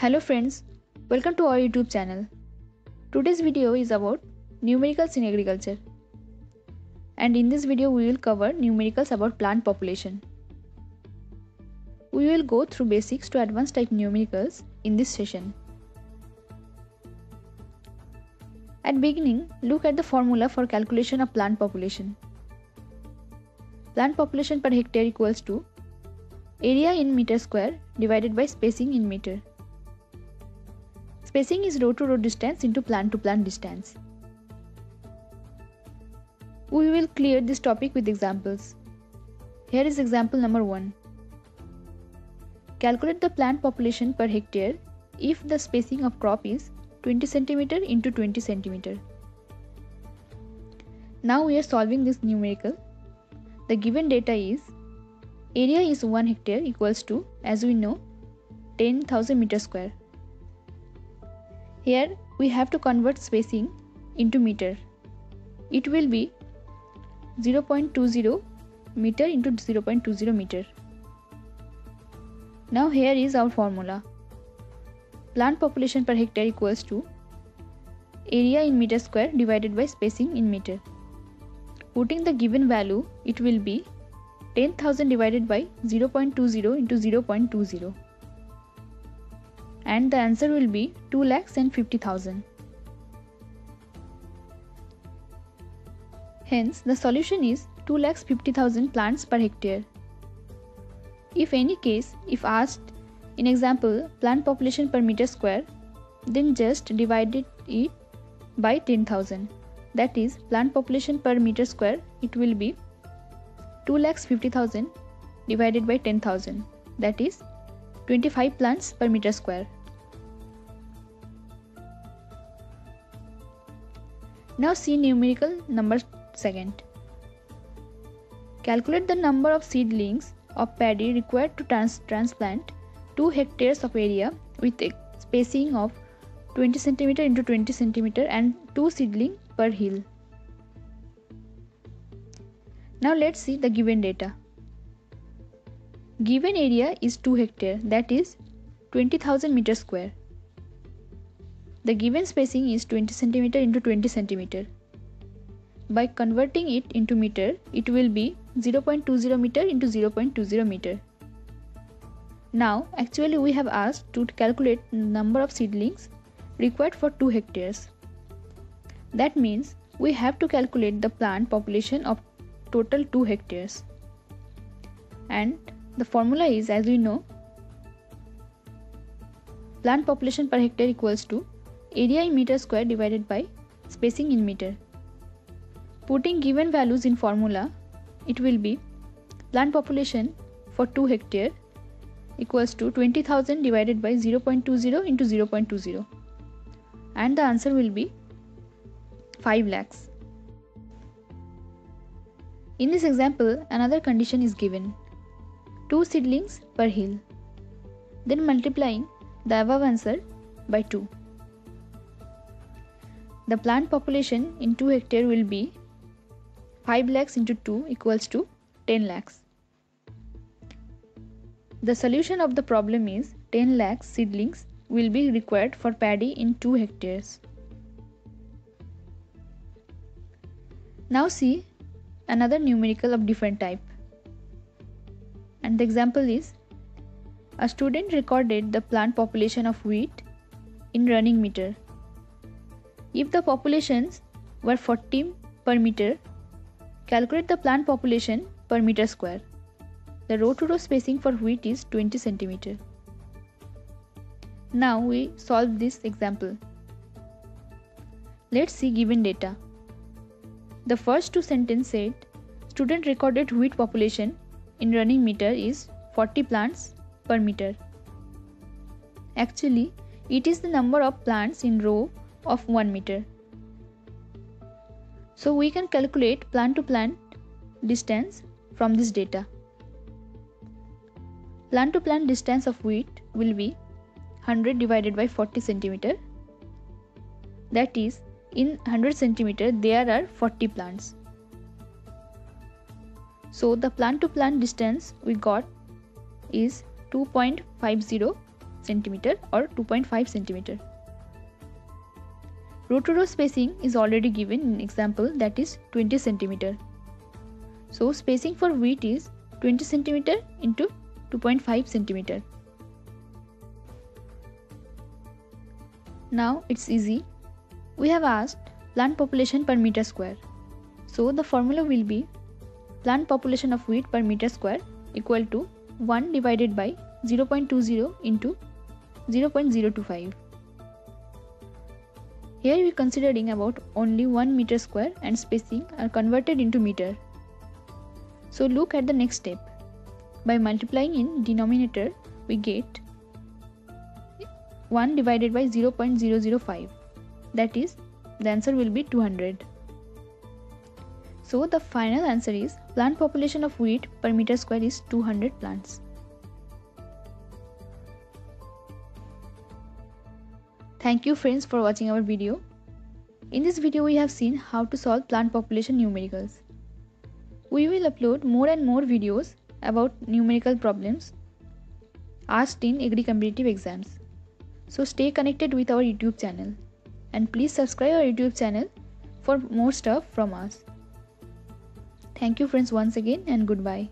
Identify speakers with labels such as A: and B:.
A: Hello friends, welcome to our YouTube channel. Today's video is about numericals in agriculture. And in this video we will cover numericals about plant population. We will go through basics to advanced type numericals in this session. At beginning, look at the formula for calculation of plant population. Plant population per hectare equals to area in meter square divided by spacing in meter. Spacing is row to row distance into plant to plant distance. We will clear this topic with examples. Here is example number 1. Calculate the plant population per hectare if the spacing of crop is 20 cm into 20 cm. Now we are solving this numerical. The given data is area is 1 hectare equals to as we know 10,000 meter square. Here we have to convert spacing into meter. It will be 0.20 meter into 0.20 meter. Now here is our formula. Plant population per hectare equals to area in meter square divided by spacing in meter. Putting the given value, it will be 10,000 divided by 0.20 into 0.20 and the answer will be 2 lakhs and 50,000. Hence, the solution is 2 lakhs 50,000 plants per hectare. If any case, if asked in example plant population per meter square, then just divide it by 10,000. That is plant population per meter square it will be 2 lakhs 50,000 divided by 10,000 that is 25 plants per meter square. Now see numerical number second. Calculate the number of seedlings of paddy required to trans transplant 2 hectares of area with a spacing of 20 cm into 20 cm and 2 seedling per hill. Now let's see the given data. Given area is 2 hectare that is 20,000 meter square. The given spacing is 20 cm into 20 cm. By converting it into meter, it will be 0.20 meter into 0.20 meter. Now, actually we have asked to calculate number of seedlings required for 2 hectares. That means we have to calculate the plant population of total 2 hectares. And the formula is as we know plant population per hectare equals to area in meter square divided by spacing in meter. Putting given values in formula, it will be plant population for 2 hectare equals to 20,000 divided by 0.20 into 0.20 and the answer will be 5 lakhs. In this example, another condition is given 2 seedlings per hill, then multiplying the above answer by 2. The plant population in 2 hectare will be 5 lakhs into 2 equals to 10 lakhs. The solution of the problem is 10 lakhs seedlings will be required for paddy in 2 hectares. Now see another numerical of different type. And the example is a student recorded the plant population of wheat in running meter if the populations were 40 per meter, calculate the plant population per meter square. The row to row spacing for wheat is 20 cm. Now we solve this example. Let's see given data. The first two sentences said student recorded wheat population in running meter is 40 plants per meter. Actually, it is the number of plants in row of 1 meter. So we can calculate plant to plant distance from this data. Plant to plant distance of wheat will be 100 divided by 40 centimeter. That is, in 100 centimeter there are 40 plants. So the plant to plant distance we got is 2.50 centimeter or 2.5 centimeter. Row to row spacing is already given in example that is 20 centimeter. So spacing for wheat is 20 centimeter into 2.5 centimeter. Now it's easy. We have asked plant population per meter square. So the formula will be plant population of wheat per meter square equal to 1 divided by 0.20 into 0.025. Here we are considering about only 1 meter square and spacing are converted into meter. So look at the next step. By multiplying in denominator we get 1 divided by 0.005 that is the answer will be 200. So the final answer is plant population of wheat per meter square is 200 plants. Thank you friends for watching our video. In this video we have seen how to solve plant population numericals. We will upload more and more videos about numerical problems asked in agri competitive exams. So stay connected with our YouTube channel and please subscribe our YouTube channel for more stuff from us. Thank you friends once again and goodbye.